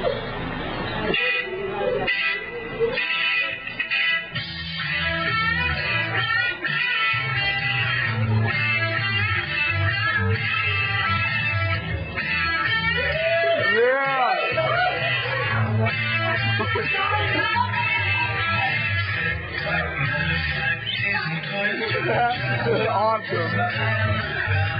This is awesome.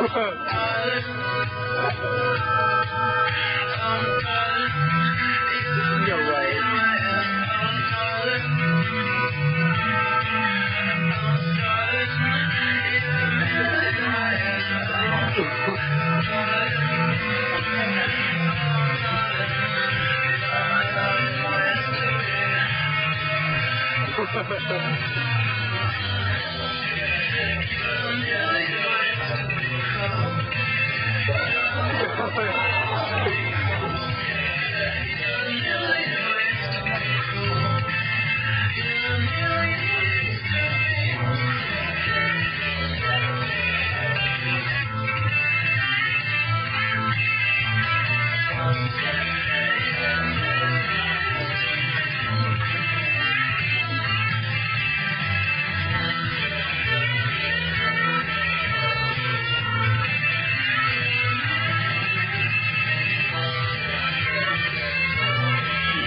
You're right.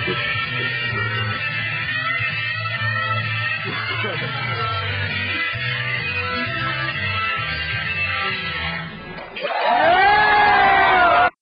Good.